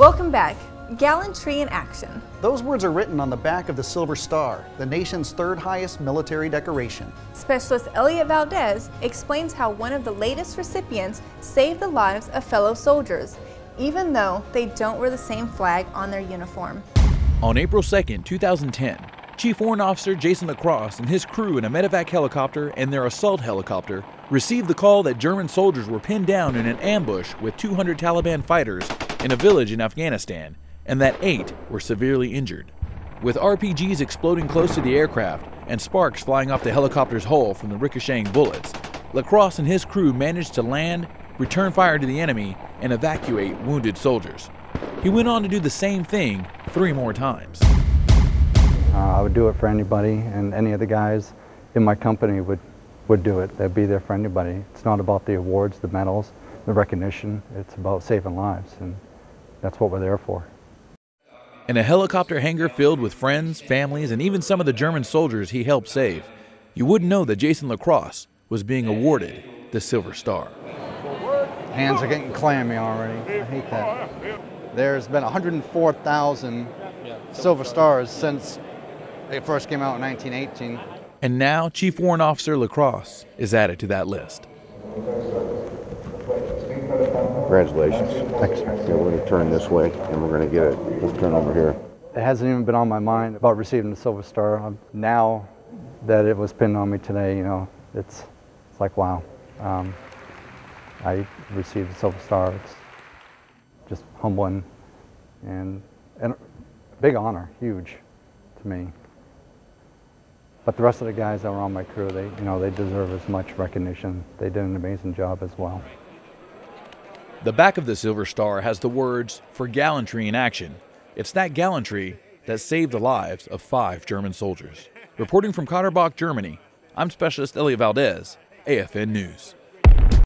Welcome back. Gallantry in action. Those words are written on the back of the Silver Star, the nation's third highest military decoration. Specialist Elliot Valdez explains how one of the latest recipients saved the lives of fellow soldiers, even though they don't wear the same flag on their uniform. On April 2, 2010, Chief Warrant Officer Jason LaCrosse and his crew in a medevac helicopter and their assault helicopter received the call that German soldiers were pinned down in an ambush with 200 Taliban fighters in a village in Afghanistan and that eight were severely injured. With RPGs exploding close to the aircraft and sparks flying off the helicopter's hull from the ricocheting bullets, LaCrosse and his crew managed to land, return fire to the enemy, and evacuate wounded soldiers. He went on to do the same thing three more times. Uh, I would do it for anybody, and any of the guys in my company would, would do it. They'd be there for anybody. It's not about the awards, the medals, the recognition. It's about saving lives, and that's what we're there for. In a helicopter hangar filled with friends, families, and even some of the German soldiers he helped save, you wouldn't know that Jason LaCrosse was being awarded the Silver Star. Hands are getting clammy already. I hate that. There's been 104,000 Silver Stars since they first came out in 1918. And now Chief Warrant Officer LaCrosse is added to that list. Congratulations. Thanks. Yeah, we're going to turn this way and we're going to get it. Let's turn over here. It hasn't even been on my mind about receiving the Silver Star. Um, Now that it was pinned on me today, you know, it's, it's like, wow. Um, I received the Silver Star. It's just humbling and, and a big honor, huge to me. But the rest of the guys that were on my crew, they, you know, they deserve as much recognition. They did an amazing job as well. The back of the Silver Star has the words, for gallantry in action. It's that gallantry that saved the lives of five German soldiers. Reporting from Katterbach, Germany, I'm Specialist Elliot Valdez, AFN News.